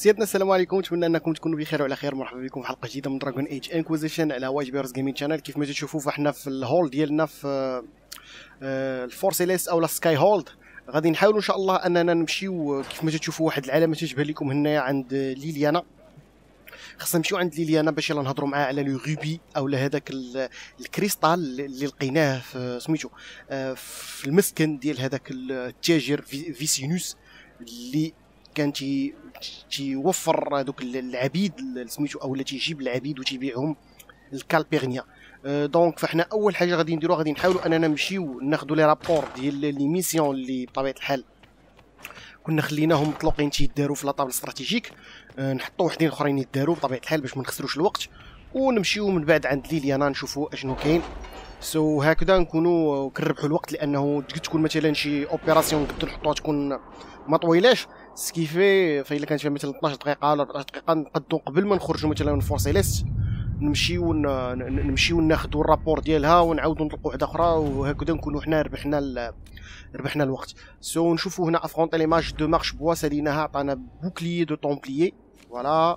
سيادنا السلام عليكم. نتمنى أنكم تكونوا بخير وعلى خير. مرحبا بكم في حلقة جديدة من دراجون ايج انكويزيشن على واج بيرز جيمين شانل كيف ما تشوفوا فاحنا في الهول ديالنا في آه، الفورسيليس أو سكاي هولد غادي نحاولوا إن شاء الله أننا نمشيو كيف ما تشوفوا واحد العلامة تشبه لكم هنايا عند ليليانا. خاصنا نمشيو عند ليليانا باش يلا نهضروا معاه على لو روبي اولا هذاك الكريستال اللي لقيناه في سميتو آه، في المسكن ديال هذاك التاجر في- فيسينوس اللي كان تي تيوفر هذوك العبيد سميتو اولا تيجيب العبيد وتيبيعهم الكالبيرنيا دونك فإحنا أول حاجة غادي نديروها غادي نحاولوا أننا نمشيو ناخذوا لي رابور ديال لي ميسيون اللي بطبيعة الحال كنا خليناهم مطلوقين تيداروا في لاطابل استراتيجيك. أه، نحطوا وحدين أخرين يداروا بطبيعة الحال باش ما نخسروش الوقت ونمشيو من بعد عند ليليانا نشوفوا أشنو كاين. سو so, هكذا نكونوا كنربحوا الوقت لأنه تكون مثلا شي اوبيراسيون قد نحطوها تكون ما طويلاش. سكيفي فالا كانت فيها مثلا 12 دقيقة ولا 14 دقيقة نقدو قبل ما نخرجوا مثلا من فورسيليس نمشيو ن- ن- نمشيو ناخذوا الرابور ديالها ونعاودوا نطلقوا واحدة أخرى وهكذا نكونوا حنا ربحنا ربحنا الوقت. سو so, نشوفوا هنا افرونتي لي ماج دو مارش بوا ساليناها عطانا بوكليي دو طومبليي فوالا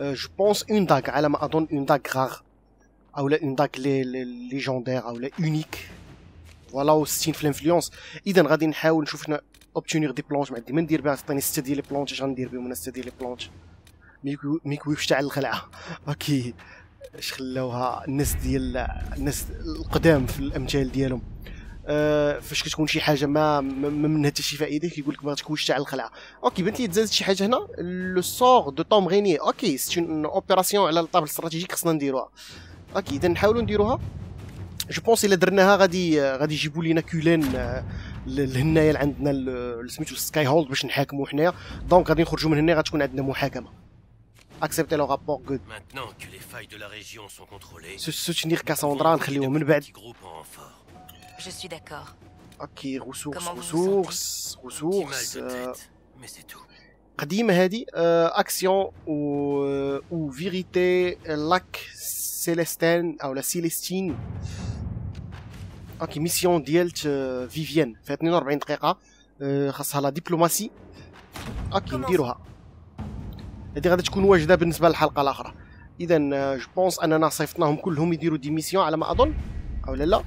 جو بونس اون داك على ما اظن اون داك غاغ أو لا اون داك لي ليجوندير أو لا اونيك فوالا و 60 في الانفلونس اذا غادي نحاول نشوف هنا اوبتونيغ دي بلونش ما عندي ما ندير بها عطيني 6 ديال لي اش غندير بهم أنا 6 ديال لي ميكويفش تاع الخلعه أوكي اش خلاوها الناس ديال الناس القدام في الامثال ديالهم آه، فاش كتكون شي حاجة ما ما منها حتى شي فائدة كيقول لك ما تكونش تاع الخلعة. أوكي بنت لي تزادت شي حاجة هنا؟ لو سور دو توم غيني أوكي سي اون اوبيراسيون على الطابل الاستراتيجيك خصنا نديروها. أوكي إذا نحاولوا نديروها. جو بونس إلا درناها غادي غادي يجيبوا لينا كولان آه، لهنايا اللي عندنا سميتو السكاي هولد باش نحاكموا حنايا. دونك غادي نخرجوا من هنا غتكون عندنا محاكمة. اكسبتي لو رابور غود Maintenant que les failles de la région sont contrôlées, سوتينير كاساندرا نخليوه من بعد. Je suis d'accord. أوكي ريسورس Comment de آه، tête, mais c'est tout. قديمه هذه اكسيون و و فيريتي لاك سيليستين أو لا سيليستين أوكي ميسيون ديال فيفيان فيها 42 دقيقه آه، خاصها لا دبلوماسي أوكي نديروها هذه غادي تكون واجده بالنسبة للحلقه الاخرى اذا جو بونس اننا صيفطناهم كلهم يديروا دي ميسيون على ما اظن أو لا لا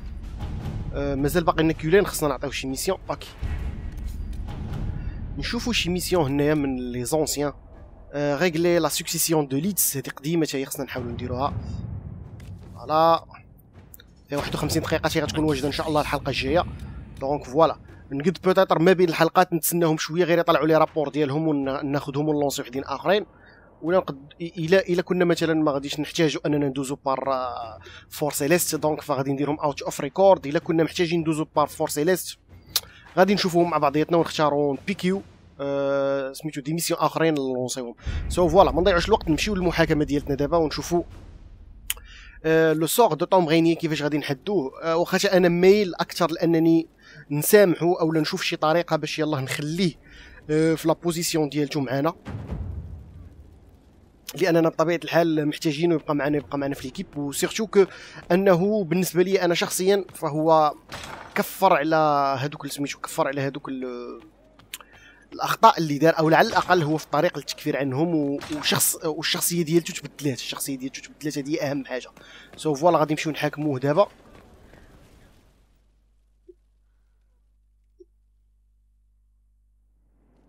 مازال باقي لنا كولين خصنا نعطيو شي ميسيون أوكي نشوفوا شي ميسيون هنايا من لي زونسيان ريغلي لا سكسيسيون دو ليدز هذه قديمة حتى هي خصنا نحاولوا نديروها. فوالا فيها 51 دقيقة حتى غتكون واجدة إن شاء الله الحلقة الجاية. دونك فوالا نقد بوتيتر ما بين الحلقات نتسناهم شوية غير يطلعوا لي رابور ديالهم وناخذهم ونلونسي وحدين آخرين. ولا نقد الا إلا كنا مثلا ما غاديش نحتاجوا أننا ندوزو بار فور سيليست دونك فغادي نديرهم اوت اوف ريكورد إلا كنا محتاجين ندوزو بار فور سيليست غادي نشوفوهم مع بعضياتنا ونختاروا بيكيو آه سميتو دي ميسيون اخرين نلونسيهم سو فوالا ما نضيعوش الوقت نمشيو للمحاكمة ديالتنا دابا ونشوفوا لو سور دو توم غيني كيفاش غادي نحدوه آه واخا أنا مايل أكثر لأنني نسامحو اولا نشوف شي طريقة باش يلاه نخليه آه في لا بوزيسيون ديالتو معانا. لأننا بطبيعة الحال محتاجينه يبقى معنا يبقى معنا في ليكيب وسيرتو كو أنه بالنسبة لي أنا شخصيا فهو كفر على هذوك سميتو كفر على هذوك ال- الأخطاء اللي دار أو على الأقل هو في طريق التكفير عنهم وشخص والشخصية ديالته تبدلات. الشخصية ديالته تبدلات هذه أهم حاجة. سو فوالا غادي نمشيو نحاكموه دابا.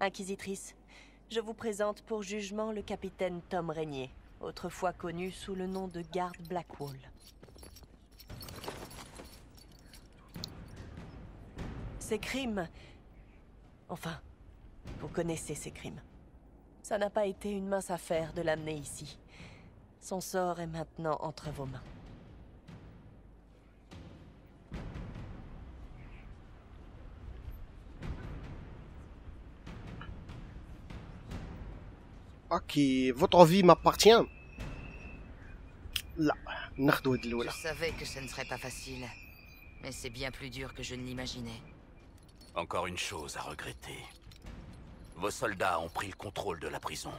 Inquisitrice, je vous présente pour jugement le capitaine Tom Régnier, autrefois connu sous le nom de garde Blackwall. Ces crimes... Enfin, vous connaissez ces crimes. Ça n'a pas été une mince affaire de l'amener ici. Son sort est maintenant entre vos mains. Ok, votre vie m'appartient. Là, Je savais que ce ne serait pas facile, mais c'est bien plus dur que je ne l'imaginais. Encore une chose à regretter. Vos soldats ont pris le contrôle de la prison.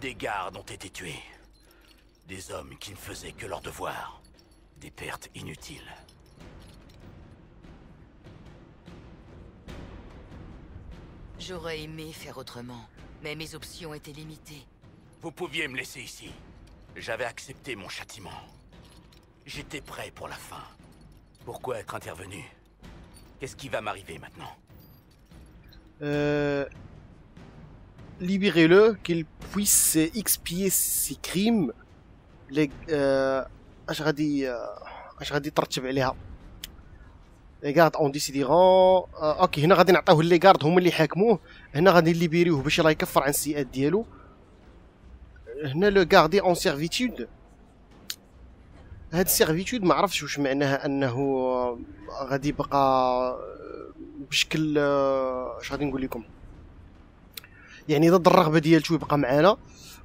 Des gardes ont été tués. Des hommes qui ne faisaient que leur devoir. Des pertes inutiles. J'aurais aimé faire autrement mais mes options étaient limitées. Vous pouviez me laisser ici. J'avais accepté mon châtiment. J'étais prêt pour la fin. Pourquoi être intervenu Qu'est-ce qui va m'arriver maintenant Euh, libérez-le, qu'il puisse expier ses crimes. Les, euh, اش غادي آه، اش غادي ترتب عليها لي غارد اون ديسيديرون آه، اوكي هنا غادي نعطيوه لي غارد هما اللي يحاكموه هنا غادي نليبيريوه باش راه يكفر عن السيئات ديالو. هنا لو غاردي اون سيرفيتود هاد السيرفيتود ما عرفتش واش معناها انه غادي يبقى بشكل اش غادي نقول لكم؟ يعني ضد الرغبة ديالته يبقى معانا.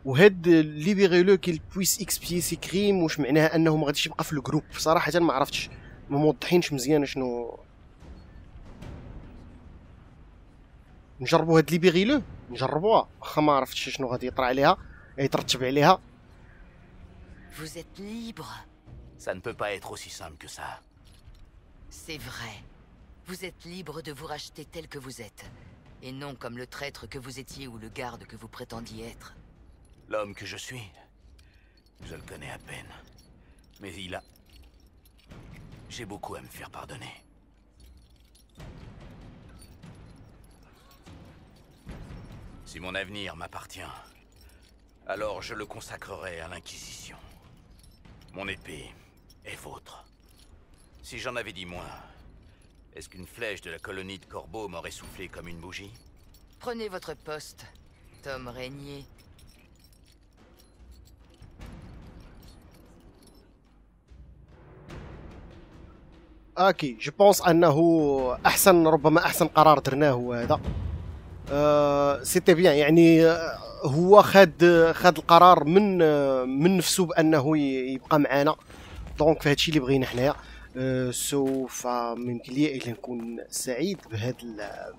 وهاد ليبيري لو كيل بويس اكسبيي سي كريم واش معناها انه ما غاديش يبقى في الجروب صراحة ما عرفتش ما موضحينش مزيان شنو نجربوا هاد ليبيري لو نجربوها واخا ما عرفتش شنو غادي يطرى عليها يترتب عليها Vous êtes libre. Ça ne peut pas être aussi simple que ça. C'est vrai. Vous êtes libre de vous racheter tel que vous êtes. Et non comme le traître que vous étiez ou le garde que vous prétendiez être. L'homme que je suis, je le connais à peine. Mais il a... J'ai beaucoup à me faire pardonner. Si mon avenir m'appartient, alors je le consacrerai à l'Inquisition. Mon épée est vôtre. Si j'en avais dit moins, est-ce qu'une flèche de la colonie de Corbeau m'aurait soufflé comme une bougie Prenez votre poste, Tom Régnier. اوكي جو بونس انه احسن ربما احسن قرار درناه هو هذا أه سيتي بيان يعني آه، هو خد خد القرار من آه، من نفسه بأنه يبقى معانا. دونك في هادشي اللي بغينا حنايا. أه سوف ممكن لي إلا نكون سعيد بهذا ال-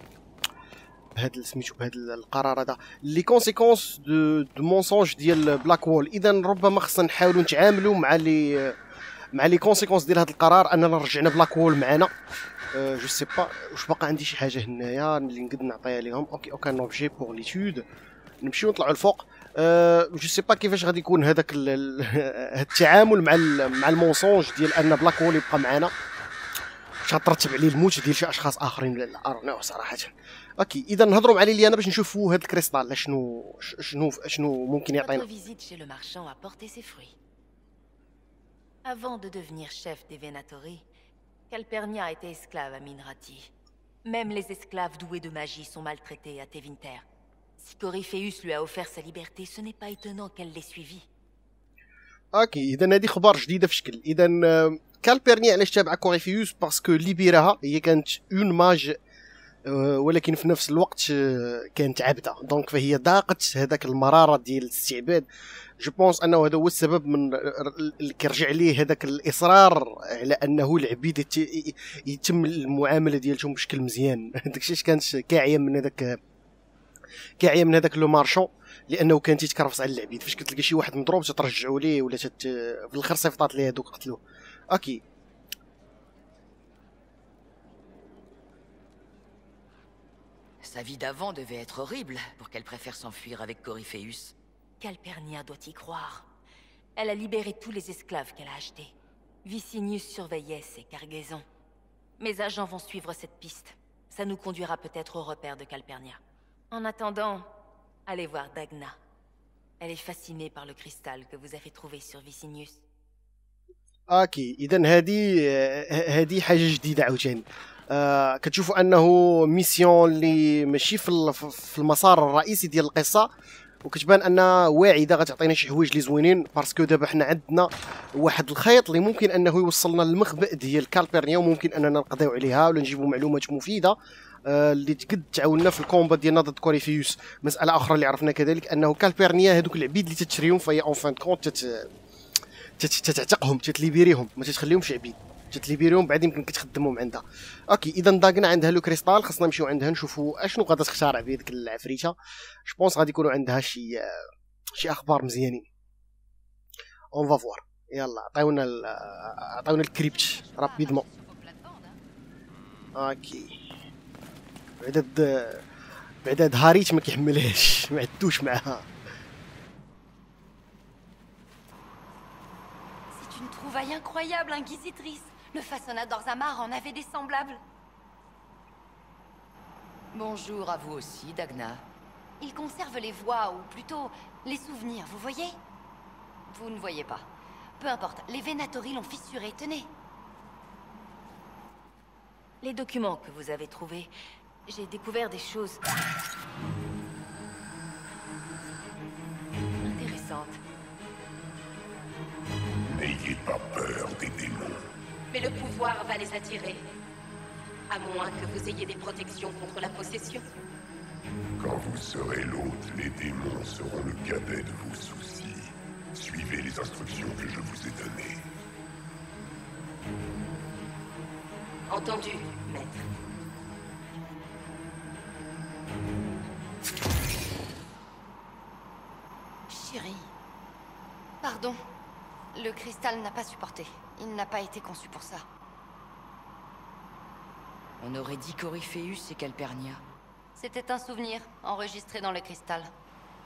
بهذا سميتو بهذا القرار هذا. لي كونسيكونس دو دو مونسونج ديال بلاك وول. إذا ربما خصنا نحاولوا نتعاملوا مع لي مع لي كونسيكونس ديال هذا القرار أننا رجعنا بلاك وول معنا جو سي با واش باقا عندي شي حاجة هنايا اللي نقدر نعطيها لهم أوكي اوكان اوبجي بور ليتود نمشيو نطلعوا الفوق أه جو سي با كيفاش غادي يكون هذاك التعامل مع مع المونسونج ديال ان بلاك وول يبقى معنا واش غترتب عليه الموت ديال شي اشخاص اخرين لا ارنو صراحة أوكي اذا نهضروا مع ليليانا باش نشوفوا هاد الكريستال شنو شنو شنو ممكن يعطينا. Avant de devenir chef des Venatori, Calpernia était esclave à Minrati. Même les esclaves doués de magie sont maltraités à Tevinter. Si Corypheus lui a offert sa liberté, ce n'est pas étonnant qu'elle l'ait suivi. اوكي اذا هذه اخبار جديده في شكل اذا آه، كالبيرني علاش تابع كوريفيوس باسكو ليبيراها هي كانت اون ماج آه، ولكن في نفس الوقت آه، كانت عبدة. دونك فهي ذاقت هذاك المرارة ديال الاستعباد. جو بونس أنه هذا هو السبب من اللي كيرجع ليه هذاك الإصرار على أنه العبيد يت- يتم المعاملة ديالهم بشكل مزيان. داكشي اش كانت كاعية من هذاك كاعية من هذاك لو مارشون لأنه كان تيتكرفص على العبيد. فاش كتلقى شي واحد مضروب تترجعوا ليه ولا. في الآخر صيفطات ليه هذوك قتلوه. أوكي. Sa vie d'avant devait être horrible pour qu'elle préfère s'enfuir avec Corypheus. Calpernia doit y croire. Elle a libéré tous les esclaves qu'elle a achetés. Vicinius surveillait ses cargaisons. Mes agents vont suivre cette piste. Ça nous conduira peut-être au repère de Calpernia. En attendant, allez voir Dagna. Elle est fascinée par le cristal que vous avez trouvé sur Vicinius. اوكي اذا هذه هذه حاجه جديده عاوتاني آه كتشوفوا أنه ميسيون اللي ماشي في في المسار الرئيسي ديال القصة وكتبان انها واعده غتعطينا شي حوايج اللي زوينين باسكو دابا حنا عندنا واحد الخيط اللي ممكن أنه يوصلنا للمخبأ ديال كالبيرنيا وممكن أننا نقضيو عليها ولا نجيبوا معلومات مفيدة آه، اللي تقد تعاوننا في الكومبا ديالنا ضد كوريفيوس مسألة أخرى اللي عرفنا كذلك أنه كالبيرنيا هذوك العبيد اللي تتشريهم فهي أون فان كونت. تت... تتعتقهم تتليبيريهم ما تتخليهمش عبيد تتليبيريهم بعد يمكن كتخدمهم عندها. أوكي إذا داغنا عندها لو كريستال خصنا نمشيو عندها نشوفوا أشنو غادا تختار بهذيك العفريتة. جو بونس غادي يكونوا عندها شي شي أخبار مزيانين. اون فافوار يلا عطيونا عطيونا الكريبت. رابيدمون أوكي. بعداد بعداد هاريت ما كيحملهاش. ما عدوش معاها. Incroyable, Inquisitrice. Le façonnador Zamar en avait des semblables. Bonjour à vous aussi, Dagna. Il conserve les voix, ou plutôt les souvenirs, vous voyez? Vous ne voyez pas. Peu importe, les Venatori l'ont fissuré, tenez. Les documents que vous avez trouvés, j'ai découvert des choses... intéressantes. N'ayez pas peur des démons. Mais le pouvoir va les attirer. À moins que vous ayez des protections contre la possession. Quand vous serez l'hôte, les démons seront le cadet de vos soucis. Suivez les instructions que je vous ai données. Entendu, maître. Chérie. Pardon. Le cristal n'a pas supporté. Il n'a pas été conçu pour ça. On aurait dit Coryphéus et Calpernia. C'était un souvenir enregistré dans le cristal.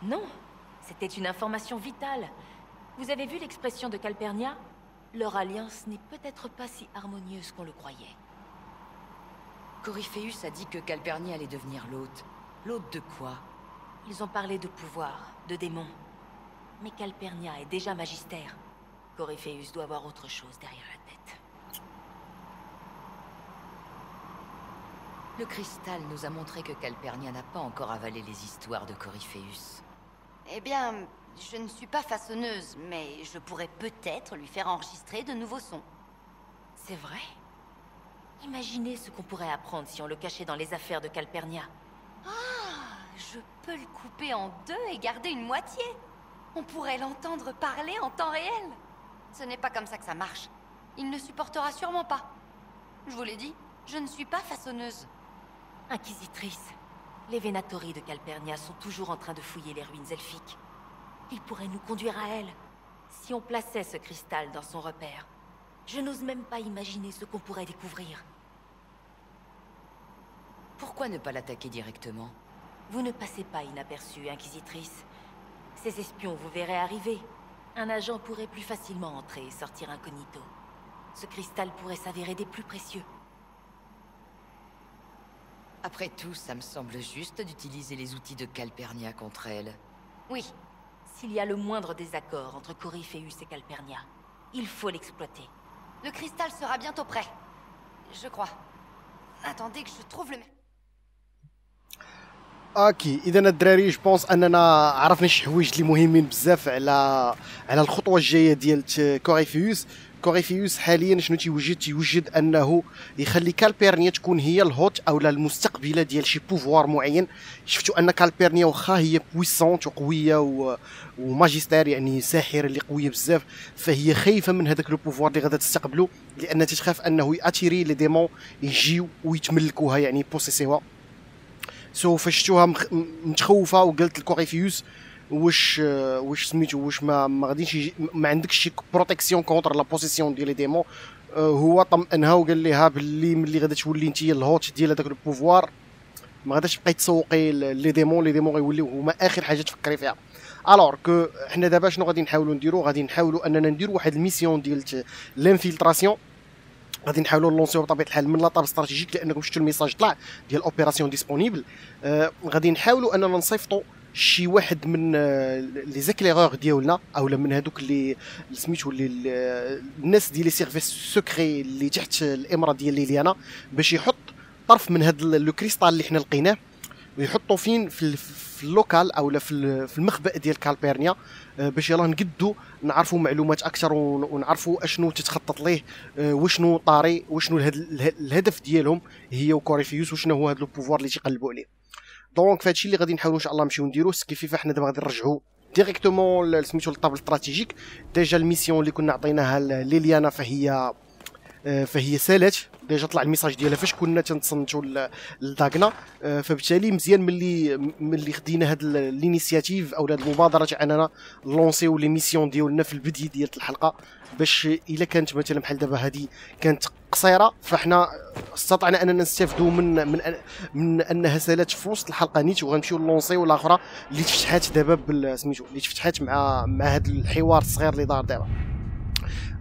Non, c'était une information vitale. Vous avez vu l'expression de Calpernia? Leur alliance n'est peut-être pas si harmonieuse qu'on le croyait. Coryphéus a dit que Calpernia allait devenir l'hôte. L'hôte de quoi? Ils ont parlé de pouvoir, de démons. Mais Calpernia est déjà magistère. Coryphéus doit avoir autre chose derrière la tête. Le cristal nous a montré que Calpernia n'a pas encore avalé les histoires de Coryphéus. Eh bien, je ne suis pas façonneuse, mais je pourrais peut-être lui faire enregistrer de nouveaux sons. C'est vrai? Imaginez ce qu'on pourrait apprendre si on le cachait dans les affaires de Calpernia. Je peux le couper en deux et garder une moitié. On pourrait l'entendre parler en temps réel. Ce n'est pas comme ça que ça marche. Il ne supportera sûrement pas. Je vous l'ai dit, je ne suis pas façonneuse. Inquisitrice, les Venatori de Calpernia sont toujours en train de fouiller les ruines elfiques. Ils pourraient nous conduire à elle, si on plaçait ce cristal dans son repère. Je n'ose même pas imaginer ce qu'on pourrait découvrir. Pourquoi ne pas l'attaquer directement? Vous ne passez pas inaperçu, Inquisitrice. Ces espions vous verraient arriver. Un agent pourrait plus facilement entrer et sortir incognito. Ce cristal pourrait s'avérer des plus précieux. Après tout, ça me semble juste d'utiliser les outils de Calpernia contre elle. Oui, S'il y a le moindre désaccord entre Coryphéus et Calpernia, il faut l'exploiter. le cristal sera bientôt prêt. Je crois. Attendez que je trouve le... أوكي اذا الدراري جو بونس أننا عرفنا شي حوايج اللي مهمين بزاف على على الخطوة الجاية ديال كوريفيوس كوريفيوس حاليا شنو تيوجد؟ تيوجد أنه يخلي كالبيرنيا تكون هي الهوت أو المستقبلة ديال شي بوفوار معين. شفتوا أن كالبيرنيا واخا هي بويسونت وقوية و... وماجستير يعني ساحرة اللي قوية بزاف. فهي خايفة من هذاك لو بوفوار اللي غادا تستقبلو لأن تتخاف أنه يأتيري لي ديمون يجيو ويتملكوها يعني بوسيسيوها سو فاش شفتوها متخوفة وقالت لكوريفيوس واش واش سميتو واش ما ما غاديش ما عندكش شي بروتيكسيون كونتر لا بوسيسيون ديال لي ديمون آه، هو طمئنها وقال لها باللي ملي غادا تولي انت الهوت ديال هذاك البوفوار ما غاداش تبقاي تسوقي لي ديمون لي ديمون غيوليو هما آخر حاجة تفكري فيها. الوغ كو حنا دابا شنو غادي نحاولوا نديرو؟ غادي نحاولوا أننا نديروا واحد الميسيون ديال ت- لانفيلتراسيون غادي نحاولوا نلونسيو بطبيعة الحال من لاطاب استراتيجيك لانكم شفتوا الميساج طلع ديال اوبيراسيون ديسپونيبل. آه غادي نحاولوا أننا نصيفطوا شي واحد من آه، لي زيكليغور ديالنا اولا من هذوك اللي سميتو اللي ال- الناس ديال لي سيرفيس سوكري اللي تحت الامره ديال ليليانا باش يحط طرف من هذا لو كريستال اللي حنا لقيناه. ويحطوا فين في, في اللوكال أو في, المخبأ ديال كالبيرنيا آه، باش يلاه نقدو نعرفوا معلومات أكثر ونعرفوا أشنو تتخطط ليه آه، وشنو طاري وشنو الهدف ديالهم هي وكوريفيوس وشنو هو هذا البوفوار اللي تيقلبوا عليه. دونك فهادشي اللي غادي نحاولوا إن شاء الله نمشيو نديرو كيف فحنا دابا غادي نرجعوا ديريكتومون سميتو للطابل استراتيجيك ديجا الميسيون اللي كنا عطيناها لليانا فهي فهي سالات. ديجا طلع الميساج ديالها فاش كنا تنتصنتو لداغنا آه، فبالتالي مزيان ملي ملي خدينا هاد الانيسياتيف أو هاد المبادره تاع اننا لونسيو لي ميسيون ديالنا في البدي ديال الحلقة. باش إلا كانت مثلا بحال دابا هادي كانت قصيرة فاحنا استطعنا أننا نستافدوا من من من أنها سالات في وسط الحلقة نيت. وغنمشيو لونسيو الاخرى اللي تفتحات دابا سميتو اللي تفتحات مع مع هذا الحوار الصغير اللي دار دابا.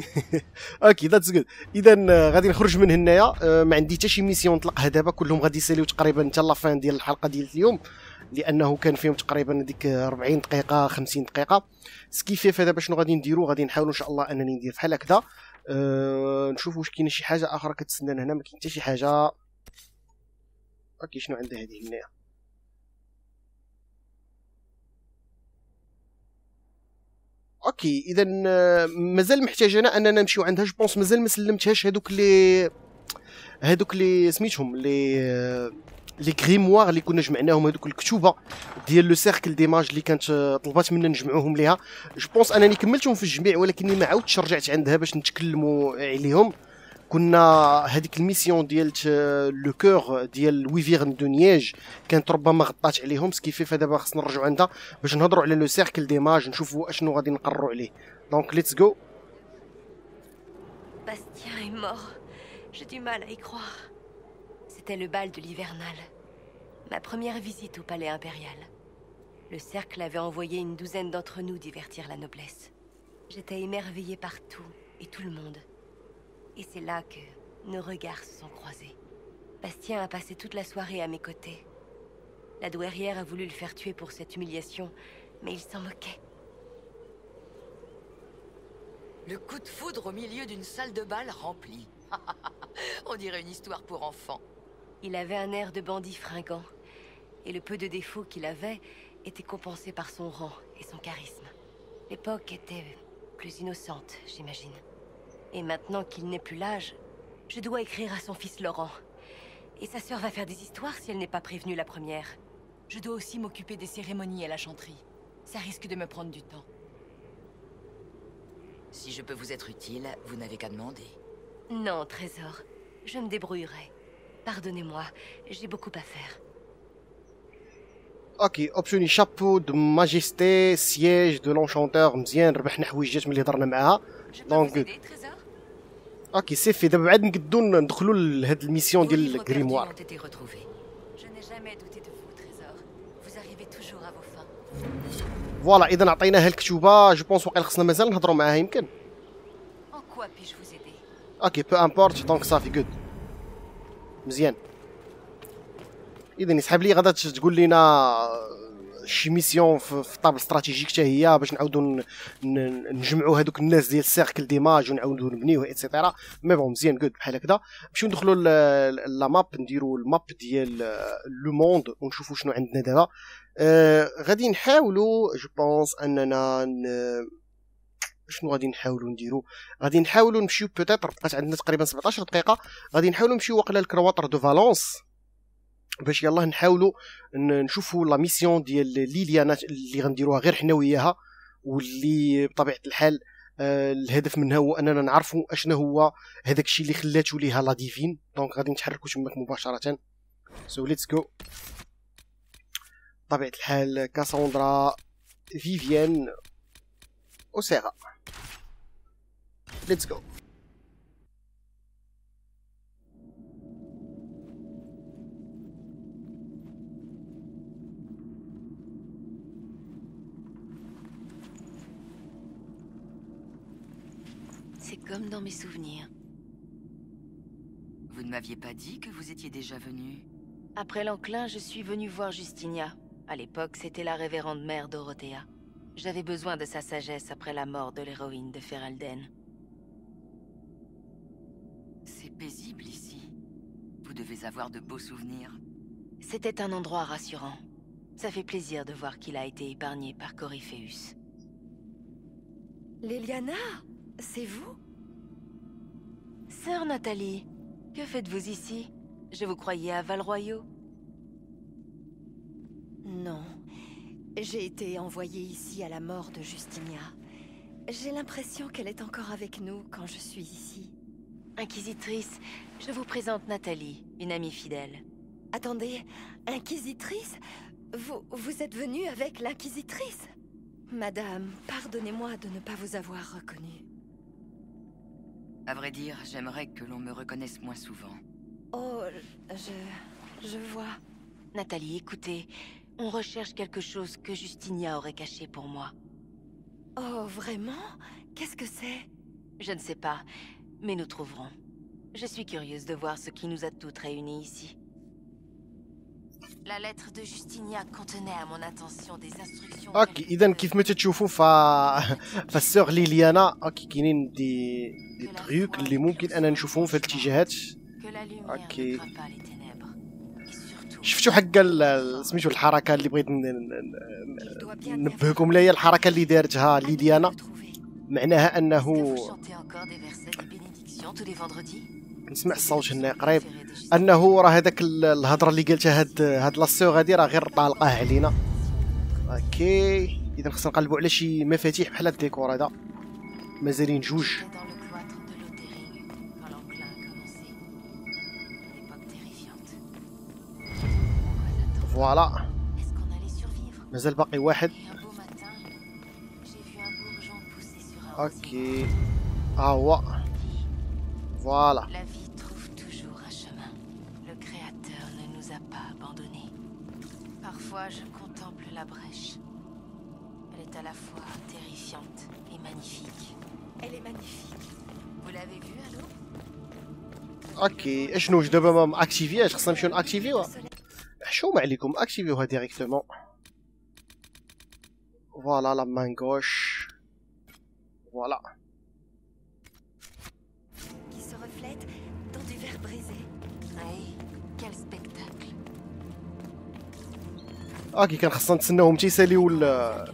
أوكي ذاتس جود اذا غادي نخرج من هنايا. آه، ما عندي حتى شي ميسيون نطلقها دابا كلهم غادي يساليو تقريبا حتى لافان ديال الحلقة ديال اليوم. لأنه كان فيهم تقريبا ديك 40 دقيقة 50 دقيقة. سكيفي فدابا شنو غادي نديرو غادي نحاولوا إن شاء الله أنني ندير بحال هكذا. أه نشوف واش كاينة شي حاجة أخرى كتسنانا هنا. ما كاين حتى شي حاجة. أوكي شنو عندها هذه هنايا؟ أوكي اذا آه، مازال محتاجه أننا نمشيو عندها. جو بونس مازال ما سلمتهاش هذوك لي هذوك لي سميتهم لي لي غريموار اللي كنا جمعناهم هذوك الكتوبة ديال لو سيركل ديماج اللي كانت آه، طلبات منا نجمعوهم ليها. جو بونس أنني كملتهم في الجميع ولكني ما عاودتش رجعت عندها باش نتكلموا عليهم. كنا هذيك الميسيون ديال لو كور ديال ويفيرن دو نياج كانت ربما غطات عليهم سكيفي فدابا خصنا نرجعوا عندها باش نهضروا على لو سيركل ديماج نشوفوا اشنو غادي نقرروا عليه دونك ليتس جو Bastien est mort. J'ai du mal à y croire. C'était le bal de l'hivernal. Ma première visite au palais impérial. Le cercle avait envoyé une douzaine d'entre nous divertir la noblesse. J'étais émerveillée par tout et tout le monde. Et c'est là que nos regards se sont croisés. Bastien a passé toute la soirée à mes côtés. La douairière a voulu le faire tuer pour cette humiliation, mais il s'en moquait. Le coup de foudre au milieu d'une salle de bal remplie. On dirait une histoire pour enfants. Il avait un air de bandit fringant. Et le peu de défauts qu'il avait était compensé par son rang et son charisme. L'époque était plus innocente, j'imagine. Et maintenant qu'il n'est plus l'âge, je dois écrire à son fils Laurent. Et sa sœur va faire des histoires si elle n'est pas prévenue la première. Je dois aussi m'occuper des cérémonies à la chanterie. Ça risque de me prendre du temps. Si je peux vous être utile, vous n'avez qu'à demander. Non, Trésor. Je me débrouillerai. Pardonnez-moi, j'ai beaucoup à faire. Ok, option chapeau de majesté, siège de l'enchanteur مزيان ربحنا حويجات ملي هضرنا معاها دونك جود أوكي سيفي دابا بعد نقدو ندخلوا لهاد الميسيون ديال الغريموار فوالا إذا عطيناها الكتوبة. جو بونس واقيلا خصنا مازال نهضروا معاها يمكن. أوكي بو امبورت دونك صافي جود مزيان اذا يسحب لي غادا تقول لنا شي ميسيون في الطابل استراتيجيك حتى هي باش نعاودو نجمعوا هذوك الناس ديال السيركل ديماج ونعاودو نبنيوه ايتترا مي بون مزيان جود بحال هكذا نمشيو ندخلوا لا ماب نديروا الماب ديال لو موند ونشوفوا شنو عندنا دابا غادي نحاولوا جو بونس اننا ن... شنو غادي نحاولوا نديرو غادي نحاولوا نمشيو بوتيتر بقات عندنا تقريبا 17 دقيقه غادي نحاولوا نمشيو وقلا الكرواتر دو فالونس باش يلاه نحاولوا نشوفوا لا ميسيون ديال ليليانا اللي غنديروها غير حنا وياها واللي بطبيعة الحال آه، الهدف منها هو أننا نعرفوا اشنا هو هذاك الشيء اللي خلاتو ليها لا ديفين. دونك غادي نتحركوا تماك مباشرة. سو ليتس جو طبيعه الحال كاساندرا فيفيان وسيغا ليتس جو comme dans mes souvenirs. Vous ne m'aviez pas dit que vous étiez déjà venu? Après l'enclin, je suis venue voir Justinia. À l'époque, c'était la révérende mère Dorothea. J'avais besoin de sa sagesse après la mort de l'héroïne de Ferelden. C'est paisible ici. Vous devez avoir de beaux souvenirs. C'était un endroit rassurant. Ça fait plaisir de voir qu'il a été épargné par Corypheus. Liliana C'est vous? Sœur Nathalie, que faites-vous ici? Je vous croyais à Valroyau Non. J'ai été envoyée ici à la mort de Justinia. J'ai l'impression qu'elle est encore avec nous quand je suis ici. Inquisitrice, je vous présente Nathalie, une amie fidèle. Attendez, Inquisitrice? Vous, vous êtes venue avec l'Inquisitrice? Madame, pardonnez-moi de ne pas vous avoir reconnue. À vrai dire, j'aimerais que l'on me reconnaisse moins souvent. Oh, je... je vois. Nathalie, écoutez, on recherche quelque chose que Justinia aurait caché pour moi. Oh, vraiment? Qu'est-ce que c'est? Je ne sais pas, mais nous trouverons. Je suis curieuse de voir ce qui nous a toutes réunies ici. La lettre de Justinia contenait à mon attention des instructions... أوكي اذا كيف ما تتشوفوا ف فالسور ليليانا أوكي كاينين دي دي تريوك اللي ممكن أنا نشوفهم في الاتجاهات surtout, شفتوا حق سميتو الحركه اللي بغيت نبهكم ليا الحركه اللي دارتها ليليانا. معناها انه نسمع الصوت هنا قريب. أنه راه هذاك الهضرة اللي قالتها هاد هاد لاسيو غادي راه غير طالقاه علينا. أوكي. إذا خصنا نقلبوا على شي مفاتيح بحال هاد الديكور هذا. مازالين جوج. فوالا. مازال باقي واحد. أوكي. ها هو. فوالا. Parfois, je contemple la brèche. Elle est à la fois terrifiante et magnifique. Elle est magnifique. Vous l'avez vue à l'eau اوكي اشنو واش دابا ما ماكتيفياش خصنا نمشيو Le ناكتيفيوها soleil- حشومة عليكم اكتيفيوها ديريكتومون فوالا لا مان غوش فوالا أوكي كان خصنا نتسناوهم. تيساليو ال-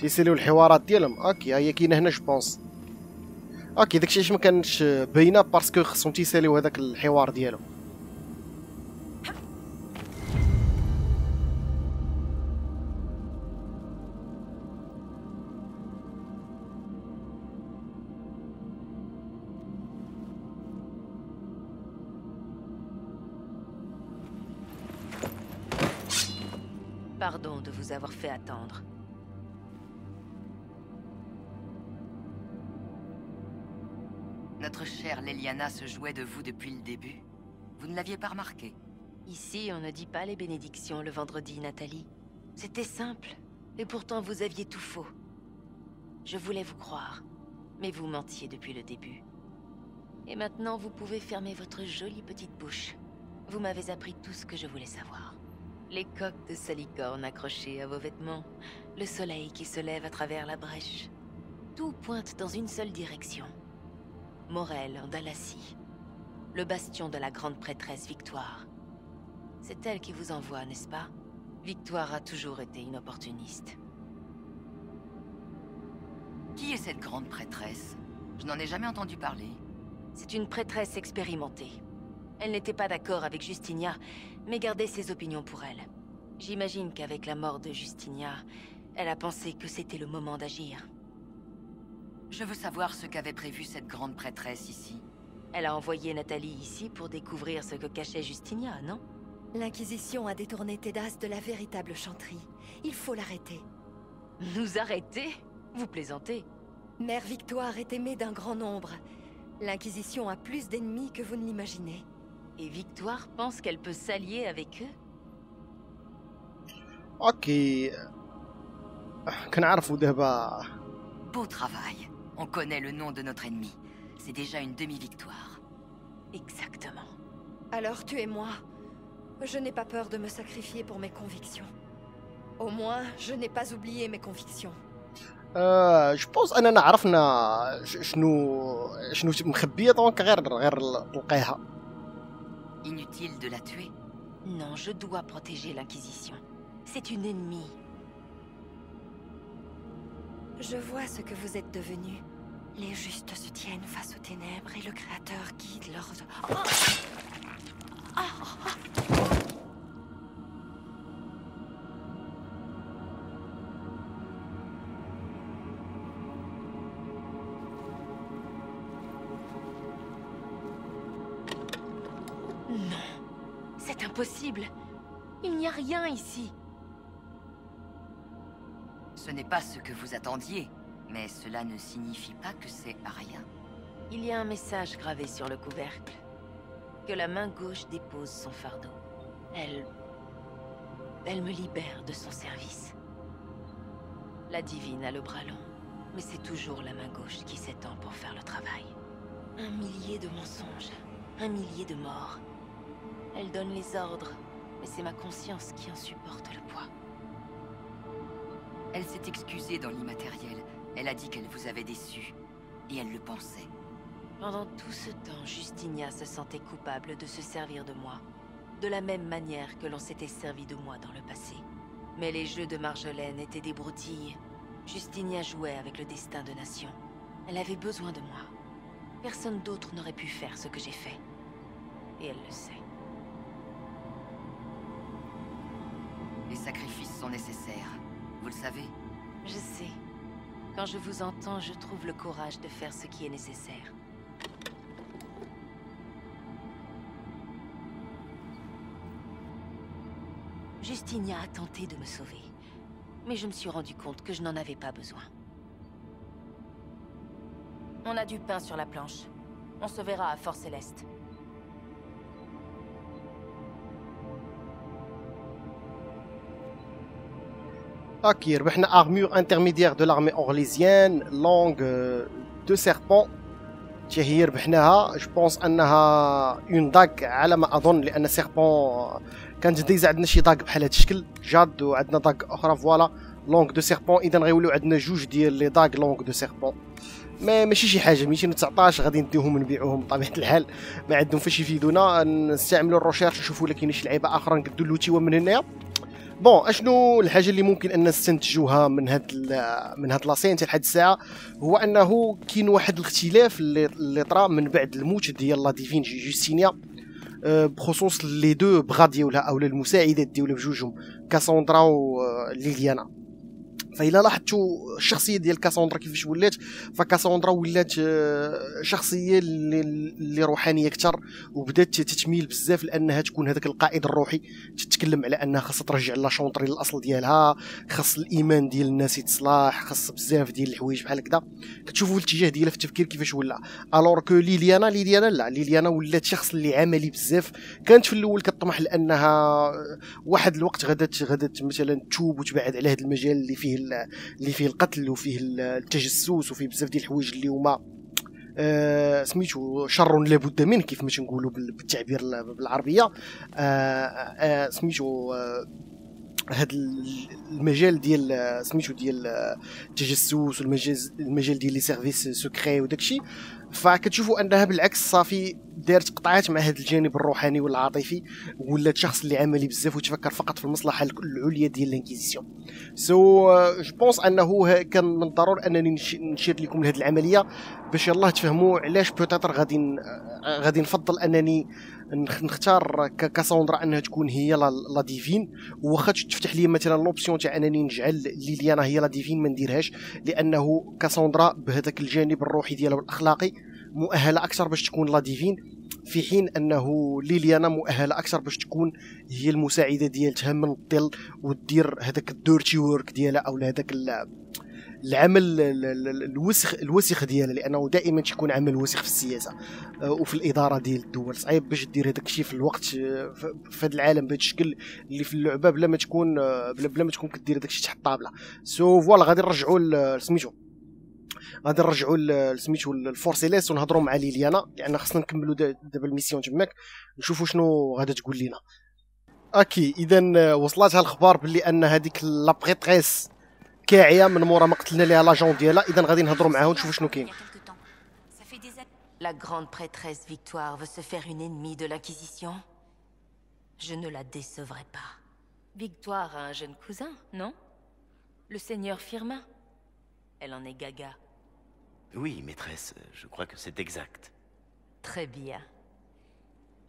تيساليو الحوارات ديالهم. أوكي ها هي كاينة هنا جوبونس أوكي داكشي علاش ما كانش باينة؟ باسكو خصهم تيساليو هذاك الحوار ديالهم. Avoir fait attendre. Notre chère Leliana se jouait de vous depuis le début. Vous ne l'aviez pas remarqué Ici, on ne dit pas les bénédictions le vendredi, Nathalie. C'était simple, et pourtant vous aviez tout faux. Je voulais vous croire, mais vous mentiez depuis le début. Et maintenant, vous pouvez fermer votre jolie petite bouche. Vous m'avez appris tout ce que je voulais savoir. Les coques de salicorne accrochées à vos vêtements, le soleil qui se lève à travers la brèche. Tout pointe dans une seule direction. Morel en Dalacie. Le bastion de la grande prêtresse Victoire. C'est elle qui vous envoie, n'est-ce pas? Victoire a toujours été une opportuniste. Qui est cette grande prêtresse? Je n'en ai jamais entendu parler. C'est une prêtresse expérimentée. Elle n'était pas d'accord avec Justinia, mais gardait ses opinions pour elle. J'imagine qu'avec la mort de Justinia, elle a pensé que c'était le moment d'agir. Je veux savoir ce qu'avait prévu cette grande prêtresse ici. Elle a envoyé Nathalie ici pour découvrir ce que cachait Justinia, non? L'Inquisition a détourné Tédas de la véritable chanterie. Il faut l'arrêter. Nous arrêter? Vous plaisantez Mère Victoire est aimée d'un grand nombre. L'Inquisition a plus d'ennemis que vous ne l'imaginez. Et Victoire pense qu'elle peut s'allier avec eux اوكي كنعرفوا دابا Beau travail. On connaît le nom de notre ennemi. C'est déjà une demi-victoire. Exactement. Alors tu et moi, je n'ai pas peur de me sacrifier pour mes convictions. Au moins, je n'ai pas oublié mes convictions. آه جو بونس اننا عرفنا ش- شنو شنو مخبيه دونك غير غير تلقيها Inutile de la tuer? Non, je dois protéger l'Inquisition. C'est une ennemie. Je vois ce que vous êtes devenus. Les justes se tiennent face aux ténèbres et le Créateur guide leurs... impossible. Il n'y a rien ici. Ce n'est pas ce que vous attendiez, mais cela ne signifie pas que c'est rien. Il y a un message gravé sur le couvercle. Que la main gauche dépose son fardeau. Elle... Elle me libère de son service. La divine a le bras long, mais c'est toujours la main gauche qui s'étend pour faire le travail. Un millier de mensonges, un millier de morts. Elle donne les ordres, mais c'est ma conscience qui en supporte le poids. Elle s'est excusée dans l'immatériel. Elle a dit qu'elle vous avait déçu. Et elle le pensait. Pendant tout ce temps, Justinia se sentait coupable de se servir de moi, de la même manière que l'on s'était servi de moi dans le passé. Mais les jeux de Marjolaine étaient des broutilles. Justinia jouait avec le destin de nation. Elle avait besoin de moi. Personne d'autre n'aurait pu faire ce que j'ai fait. Et elle le sait. Les sacrifices sont nécessaires. Vous le savez Je sais. Quand je vous entends, je trouve le courage de faire ce qui est nécessaire. Justinia a tenté de me sauver. Mais je me suis rendu compte que je n'en avais pas besoin. On a du pain sur la planche. On se verra à Fort Céleste. أوكي ربحنا ارمور انترميديير دو لارمي اورليزيان لونغ دو سيربون تي هي ربحناها جو بونس انها اون داك على ما اظن لأن سيربون كانت ديزا عندنا شي داك بحال هذا الشكل جاد وعندنا داك أخرى فوالا لونغ دو سيربون اذا غيوليو عندنا جوج ديال لي داك لونغ دو سيربون ما ماشي شي حاجة 219 غادي نديوهم نبيعوهم بطبيعه الحال ما عندهم فاش يفيدونا نستعملوا الريشيرش نشوفوا لك كاين شي لعيبه أخرى نقدوا اللوتيوه من هنايا بون أشنو الحاجة اللي ممكن أن نستنتجوها من هاد من هاد لاسين حتى لحد الساعة؟ هو أنه كاين واحد الاختلاف اللي, طرا من بعد الموت ديال لا ديفين جوستينيا. آه، بخصوص لي دو بغا ديالها أو المساعدات ديالها بجوجهم كاساندرا وليليانا فإلا لاحظتوا الشخصية ديال كاساندرا كيفاش ولات فكاساندرا ولات آه، شخصية اللي, روحانية أكثر وبدات تتميل بزاف لأنها تكون هذاك القائد الروحي. تتكلم على أنها خاصها ترجع لا شونطري للاصل ديالها خاص الإيمان ديال الناس يتصلاح خاص بزاف ديال الحوايج بحال هكذا. كتشوفوا الاتجاه ديالها في التفكير كيفاش ولا. الور كو ليليانا ليليانا لا ليليانا ولات شخص اللي عملي بزاف. كانت في الأول كطمح لأنها واحد الوقت غادت غادت مثلا تشوب وتبعد على هذا المجال اللي فيه ال- اللي فيه القتل وفيه التجسس وفيه بزاف ديال الحوايج اللي هما آه سميتو شر لابد منه كيف ما تنقولوا بال- بالتعبير ال- بالعربية. آه آه سميتو آه هاد ال- المجال ديال آه، سميتو ديال آه، التجسس والمجال المجال ديال لي سيرفيس سكري وداكشي. فكتشوفوا أنها بالعكس صافي دارت قطعات مع هذا الجانب الروحاني والعاطفي ولات شخص اللي عملي بزاف وتفكر فقط في المصلحة العليا ديال الإنكيزيسيون. سو جو بونس أنه كان من الضروري انني نشير لكم لهذه العملية باش يلاه تفهموا علاش بوتيتر غادي غادي نفضل أنني نختار كاساندرا أنها تكون هي لا ديفين واخا تفتح لي مثلا لوبسيون تاع أنني نجعل ليليانا هي لا ديفين ما نديرهاش لأنه كاساندرا بهذاك الجانب الروحي ديالها والأخلاقي مؤهله أكثر باش تكون لا ديفين في حين أنه ليليانا مؤهله أكثر باش تكون هي المساعدة ديالتها من الظل ودير هذاك الدورتي وورك ديالها أو هذاك العمل الوسخ الوسخ ديالها لأنه دائما تيكون عمل وسخ في السياسة آه، وفي الإدارة ديال الدول. صعيب باش دير هذاك الشيء في الوقت آه، في هذا العالم بهذا الشكل اللي في اللعبة بلا ما تكون آه، بلا, ما تكون كدير هذاك الشيء تحت الطابلة. سو فوالا غادي نرجعوا سميتو. غادي نرجعوا سميتو الفورسيليس ونهضروا مع ليليانا لأن خصنا نكملوا دابا الميسيون تماك. نشوفوا شنو غادا تقول لنا أوكي اذا وصلتها الخبار باللي أن هذيك لابريتريس كاعية من مورا ما قتلنا ليها لاجون ديالها اذا غادي نهضروا معاها ونشوفوا شنو كاين. La grande prêtresse Victoire veut se faire une ennemie de l'Inquisition. Je ne la décevrai pas. Victoire a un jeune cousin, non? Le seigneur Firmin. Elle en est gaga. Oui, maîtresse, je crois que c'est exact. Très bien.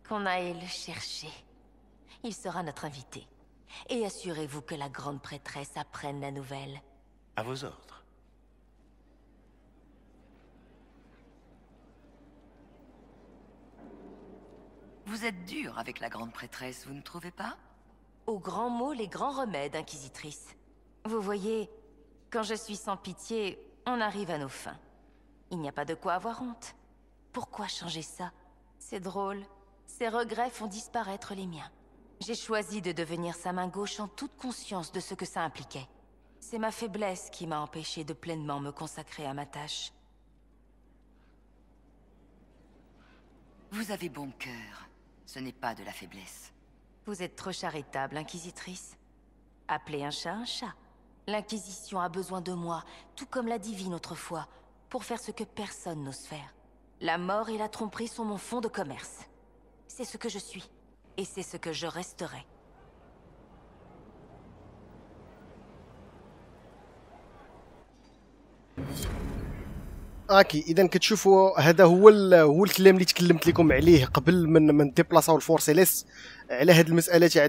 Qu'on aille le chercher. Il sera notre invité. Et assurez-vous que la grande prêtresse apprenne la nouvelle. À vos ordres. Vous êtes dur avec la grande prêtresse, vous ne trouvez pas? Au grand mot, les grands remèdes, Inquisitrice. Vous voyez, quand je suis sans pitié, on arrive à nos fins. Il n'y a pas de quoi avoir honte. Pourquoi changer ça? C'est drôle. Ces regrets font disparaître les miens. J'ai choisi de devenir sa main gauche en toute conscience de ce que ça impliquait. C'est ma faiblesse qui m'a empêché de pleinement me consacrer à ma tâche. Vous avez bon cœur. Ce n'est pas de la faiblesse. Vous êtes trop charitable, Inquisitrice. Appelez un chat un chat. L'Inquisition a besoin de moi, tout comme la Divine autrefois, pour faire ce que personne n'ose faire. La mort et la tromperie sont mon fond de commerce. C'est ce que je suis. Et c'est ce que je resterai. اوكي اذا كتشوفوا هذا هو هو الكلام اللي تكلمت لكم عليه قبل من من ديبلاصاو الفورسيليس على هذه المسألة تاع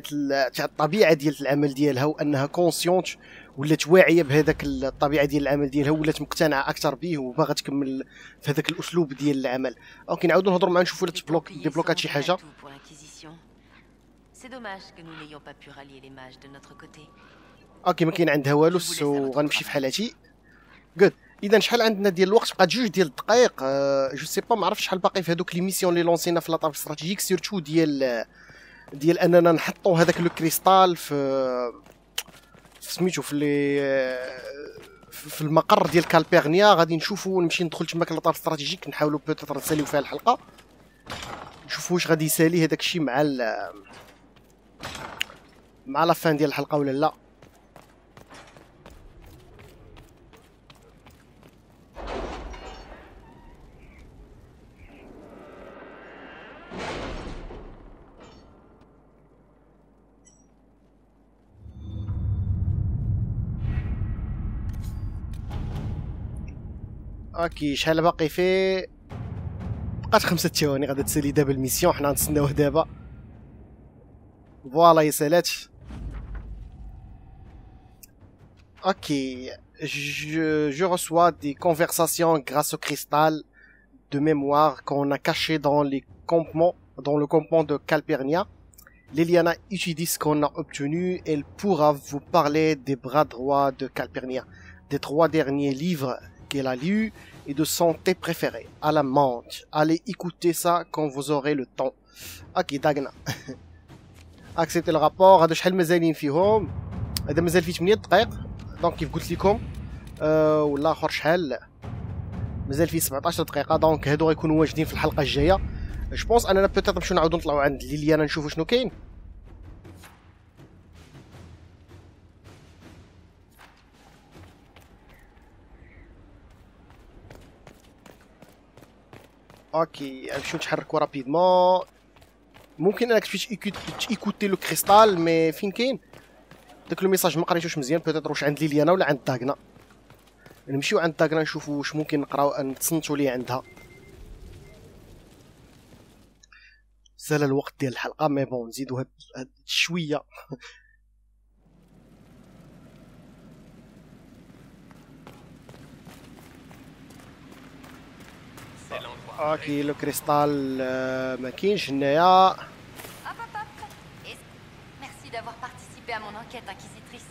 تاع الطبيعة ديال العمل ديالها وأنها كونسيونت ولات واعية بهذاك الطبيعة ديال العمل ديالها ولات مقتنعة أكثر به وباغا تكمل في هذاك الأسلوب ديال العمل. أوكي نعاودو نهضروا معاه نشوفوا تبلوك ديبلوكات شي حاجة. أوكي ما كاين عندها والو سو غنمشي في حالاتي جود إذا شحال عندنا ديال الوقت؟ بقات جوج ديال الدقائق. أه جو سي با ما عرفتش شحال باقي في هذوك لي ميسيون اللي لونسينا في لاطاف استراتيجيك. سيرتو ديال ديال اننا نحطوا هذاك لو كريستال في سميتو في لي في المقر ديال كالبيرنيا. غادي نشوفوا نمشي ندخل تما لاطاف استراتيجيك نحاولوا بوتيتر نساليو فيها الحلقة. نشوفوا واش غادي يسالي هذاك الشيء مع مع لا فان ديال الحلقة ولا لا. اوكي شحال باقي فيه بقات خمسة ثواني غادا تسالي دابا الميسيون حنا نتسناوه دابا فوالا يا اوكي je, je reçois des conversations grâce au cristal de mémoire qu'on a caché dans les campements, dans le campement de Calpernia. Liliana utilise ce qu'on a obtenu. Elle pourra vous parler des bras droits de Calpernia, des trois derniers livres qu'elle a lus Et de son thé préféré, à la menthe. Allez écouter ça quand vous aurez le temps. Ok, داقنا اكسبتي الرابور هادو شحال مازالين فيهم هذا مازال فيه 8 دقائق دونك كيف قلت لكم أه والاخر شحال مازال فيه 17 دقيقه دونك هادو غيكونوا واجدين في الحلقة الجايه جو بونس اننا بوتيت نمشيو نعاودو نطلعو عند ليليانا نشوفو شنو كاين أوكي نمشيو نتحركوا رابيدمون ممكن انك تمشي تيكوتي لو كريستال مي فين كاين داك لو ميساج ما قريتوش مزيان بيتيتر واش عند ليليانا ولا عند داغنا نمشيو عند داغنا نشوفوا واش ممكن نقراو نتصنتوا ليه عندها سال الوقت ديال الحلقة مي بون نزيدو هاد شوية اوكي لو كريستال ما كاينش هنايا Hop, hop, hop. Et- Merci d'avoir participé à mon enquête, Inquisitrice.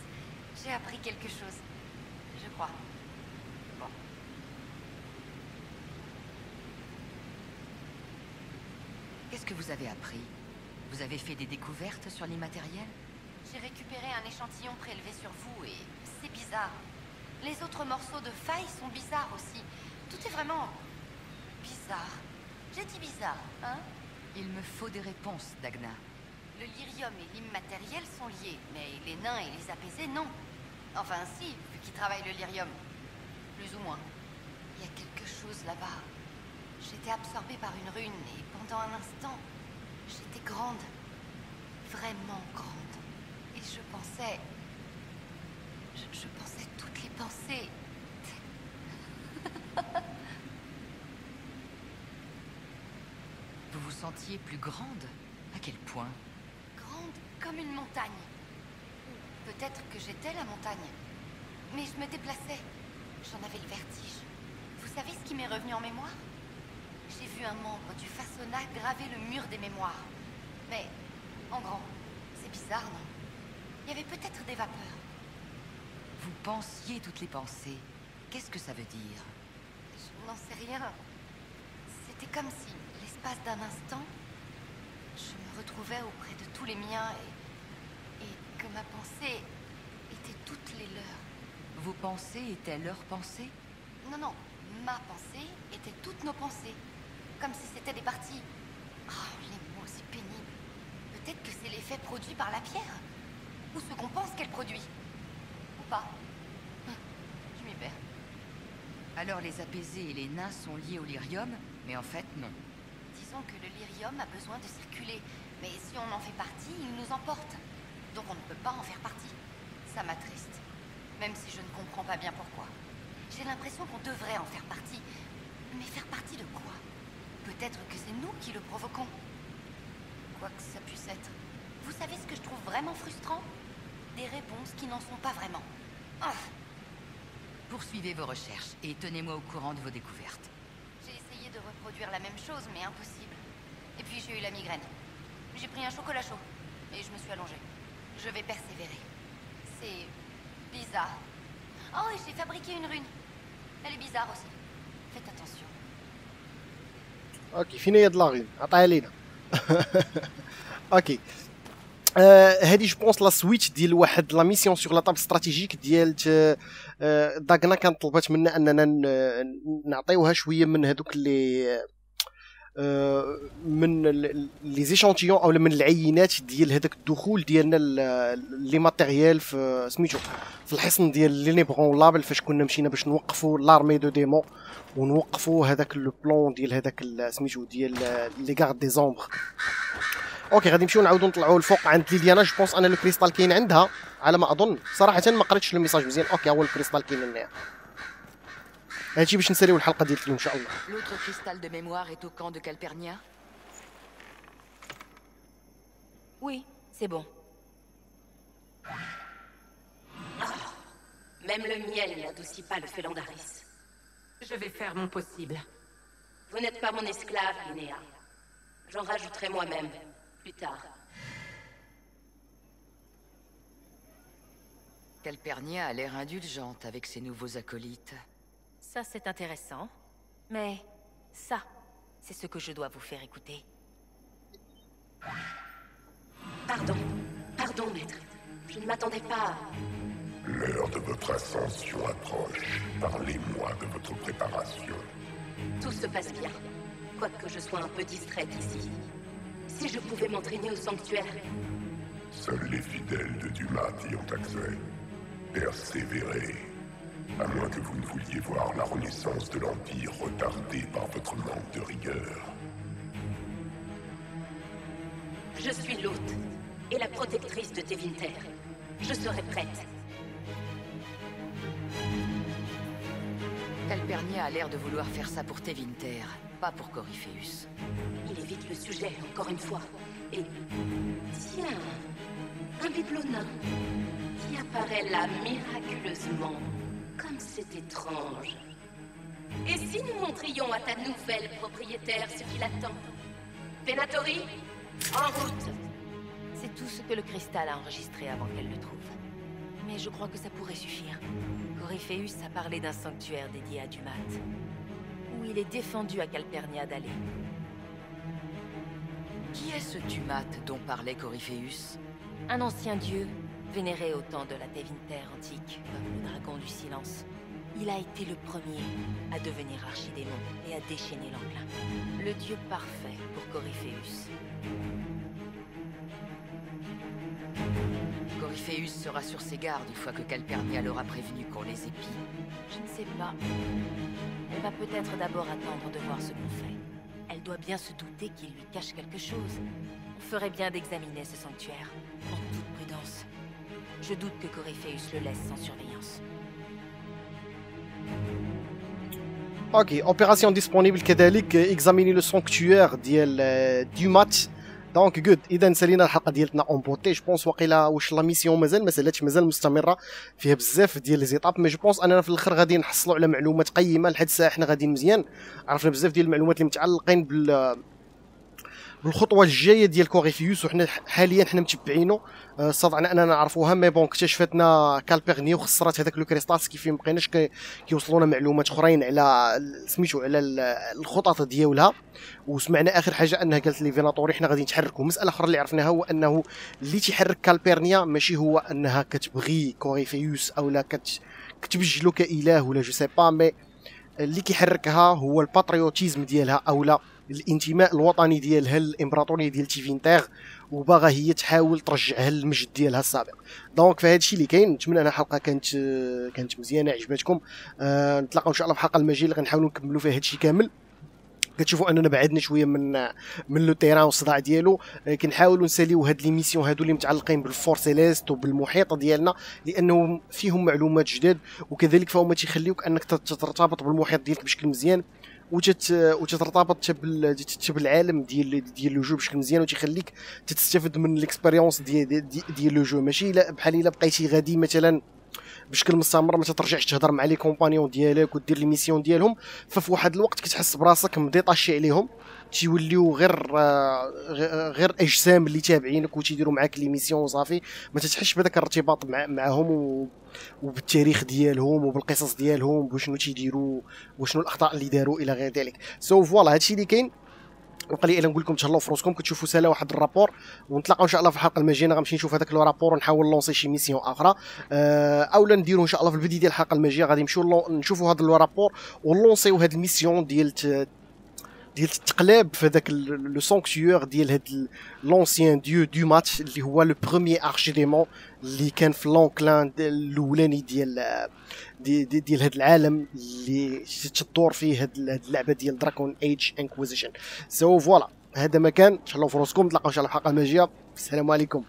J'ai appris quelque chose. Je crois. Bon. Qu'est-ce que vous avez appris Vous avez fait des découvertes sur l'immatériel J'ai récupéré un échantillon prélevé sur vous et c'est bizarre. Les autres morceaux de faille sont bizarres aussi. Tout est vraiment bizarre. J'ai dit bizarre, hein? Il me faut des réponses, Dagna. Le lyrium et l'immatériel sont liés, mais les nains et les apaisés, non. Enfin, si, vu qu'ils travaillent le lyrium. Plus ou moins. Il y a quelque chose là-bas. J'étais absorbée par une rune et pendant un instant, j'étais grande. Vraiment grande. Et je pensais. Je, je pensais toutes les pensées. Plus grande À quel point Grande comme une montagne. Peut-être que j'étais la montagne. Mais je me déplaçais. J'en avais le vertige. Vous savez ce qui m'est revenu en mémoire? J'ai vu un membre du Façonna graver le mur des mémoires. Mais en grand. C'est bizarre, non? Il y avait peut-être des vapeurs. Vous pensiez toutes les pensées. Qu'est-ce que ça veut dire? Je n'en sais rien. C'était comme si, l'espace d'un instant, je me retrouvais auprès de tous les miens et, et que ma pensée était toutes les leurs. Vos pensées étaient leurs pensées? Non, non, ma pensée était toutes nos pensées. Comme si c'était des parties. Oh, les mots si pénibles. Peut-être que c'est l'effet produit par la pierre. Ou ce qu'on pense qu'elle produit. Ou pas. Hum, Je m'y perds. Alors les apaisés et les nains sont liés au lyrium, mais en fait non. Que le lyrium a besoin de circuler. Mais si on en fait partie, il nous emporte. Donc on ne peut pas en faire partie. Ça m'attriste. Même si je ne comprends pas bien pourquoi. J'ai l'impression qu'on devrait en faire partie. Mais faire partie de quoi? Peut-être que c'est nous qui le provoquons. Quoi que ça puisse être. Vous savez ce que je trouve vraiment frustrant? Des réponses qui n'en sont pas vraiment. Ah, Poursuivez vos recherches et tenez-moi au courant de vos découvertes. J'ai essayé de reproduire la même chose, mais impossible. Et puis j'ai eu la migraine. J'ai pris un chocolat chaud et je me suis allongée. Je vais persévérer. C'est bizarre. Oh, et j'ai fabriqué une rune. Elle est bizarre aussi. Faites attention. اوكي فين هي هاد لاغين عطيها لينا اوكي آه هادي جو بونس لا سويتش ديال واحد لا ميسيون سور لا طاب استراتيجيك ديال آه داغنا كانت طلبات منا اننا ن- نعطيوها شويه من هادوك اللي آه، من ال- لي زيشانتيون أو من العينات ديال هذاك الدخول ديالنا لي ماتيريال في سميتو في الحصن ديال لي نيبغون لابل فاش كنا مشينا باش نوقفوا لارمي دو ديمون ونوقفوا هذاك لو بلون ديال هذاك سميتو ديال لي غارد دي زومبر أوكي غادي نمشيو نعاودو نطلعوا الفوق عند ليليانا. جو بونس أنا لو كريستال كاين عندها على ما أظن. صراحة ما قريتش الميساج مزيان. أوكي هو الكريستال كاين هنايا. هادشي باش نساليو الحلقه ديال اليوم ان شاء الله L'autre cristal de mémoire est au camp de Calpernia Oui, c'est bon. Même le miel n'adoucit pas le Félandaris. Je vais faire mon possible. Vous n'êtes pas mon esclave, Linéa. J'en rajouterai moi-même, plus tard. Calpernia a l'air indulgente avec ses nouveaux acolytes. Ça, c'est intéressant. Mais ça, c'est ce que je dois vous faire écouter. Pardon. Pardon, maître. Je ne m'attendais pas. L'heure de votre ascension approche. Parlez-moi de votre préparation. Tout se passe bien. Quoique je sois un peu distraite ici. Si je pouvais m'entraîner au sanctuaire, Seuls les fidèles de Dumas y ont accès. Persévérez. À moins que vous ne vouliez voir la renaissance de l'Empire retardée par votre manque de rigueur. Je suis l'hôte et la protectrice de Tevinter. Je serai prête. Calpernia a l'air de vouloir faire ça pour Tevinter, pas pour Corypheus. Il évite le sujet, encore une fois. Et... Tiens, un bibelot nain qui apparaît là miraculeusement. Comme c'est étrange. Et si nous montrions à ta nouvelle propriétaire ce qu'il attend? Venatori, en route C'est tout ce que le cristal a enregistré avant qu'elle le trouve. Mais je crois que ça pourrait suffire. Corypheus a parlé d'un sanctuaire dédié à Dumat, où il est défendu à Calpernia d'aller. Qui est ce Dumat dont parlait Corypheus Un ancien dieu, vénéré au temps de la Tevinter antique, comme le dragon du silence. Il a été le premier à devenir archidémon et à déchaîner l'enclin. Le dieu parfait pour Corypheus. Corypheus sera sur ses gardes une fois que Calpernia l'aura prévenu qu'on les épie. Je ne sais pas. Elle va peut-être d'abord attendre de voir ce qu'on fait. Elle doit bien se douter qu'il lui cache quelque chose. On ferait bien d'examiner ce sanctuaire, en toute prudence. Je doute que Corypheus le laisse sans surveillance. أوكي اوبيراسيون ديسپونيبل كذلك اكزاميني لو سانكتوير ديال ديومات دونك جود اذا سالينا الحلقة ديالتنا اون بوتي جو بونس واقيلا واش لا ميسيون مازال ما سالاتش مازال مستمره فيها بزاف ديال لي زيتاب مي جو بونس اننا في الآخر غادي نحصلوا على معلومات قيمه لحد الساعة حنا غاديين مزيان عرفنا بزاف ديال المعلومات اللي متعلقين بال بالخطوه الجاية ديال كوريفيوس وحنا حاليا حنا متبعينه. آه، استطعنا اننا نعرفوها مي بون اكتشفتنا كالبيرني وخسرت هذاك لو كريستال كيف ما بقيناش كيوصلونا معلومات أخرين على سميتو على الخطط ديالها. وسمعنا آخر حاجة أنها قالت لي فيناتوري حنا غادي نتحركوا. مسألة أخرى اللي عرفناها هو أنه اللي تيحرك كالبيرنيا ماشي هو أنها كتبغي كوريفيوس أو لا كت كتبجلو كإله ولا جو سي با مي اللي كيحركها هو الباتريوتيزم ديالها أو لا الانتماء الوطني ديالها للامبراطوريه ديال تيفينتيغ وباغا هي تحاول ترجعها للمجد ديالها السابق. دونك فهاد الشيء اللي كاين نتمنى ان الحلقة كانت كانت مزيانة عجبتكم. آه نتلاقاو إن شاء الله في الحلقة المجيه اللي غنحاولوا نكملوا فيها هادشي كامل. كتشوفوا أننا بعدنا شوية من من لو تيران والصداع ديالو. آه، كنحاولوا نساليو هاد لي ميسيون هادو اللي متعلقين بالفور سيليست وبالمحيط ديالنا لأنه فيهم معلومات جداد وكذلك فهما تيخليوك أنك ترتبط بالمحيط ديالك بشكل مزيان. وتت وتترتبط بالعالم ديال ديال لو جو بشكل مزيان وتيخليك تستافد من الاكسبيريونس ديال ديال لو جو ماشي بحال إلا بقيتي غادي مثلا بشكل مستمر ما ترجعش تهضر مع لي كومبانيون ديالك ودير لي ميسيون ديالهم ففي واحد الوقت كتحس براسك مديطاشي عليهم تيوليو غير غير أجسام اللي تابعينك وتيديروا معاك لي ميسيون وصافي ما تتحش بهذاك الارتباط مع معهم و... وبالتاريخ ديالهم وبالقصص ديالهم وشنو تيديروا وشنو الأخطاء اللي داروا إلى غير ذلك. سو فوالا هادشي اللي كاين. الا نقول لكم تهلاو في روسكم كتشوفوا سالا واحد الرابور ونتلاقاو إن شاء الله في الحلقة المجيه غنمشي نشوف هذاك لو رابور ونحاول لونسي شي ميسيون أخرى أه أولا نديرو إن شاء الله في البداية ديال الحلقة المجيه غادي نمشيو نشوفوا هذا لو رابور ونلونسيو هاد الميسيون ديال ديال التقلاب في هذاك لو سونكتيور ديال هاد لونسيان ديو دو ماتش اللي هو لو بروميي ارشي ديمون اللي كان في لونكلان الأولاني ديال دي ديال هاد العالم اللي تدور فيه هاد اللعبة ديال دراكون ايج انكويزيشن سو فوالا هذا مكان الله في روسكم نتلاقاو إن شاء الله في الحلقة الماجيه السلام عليكم.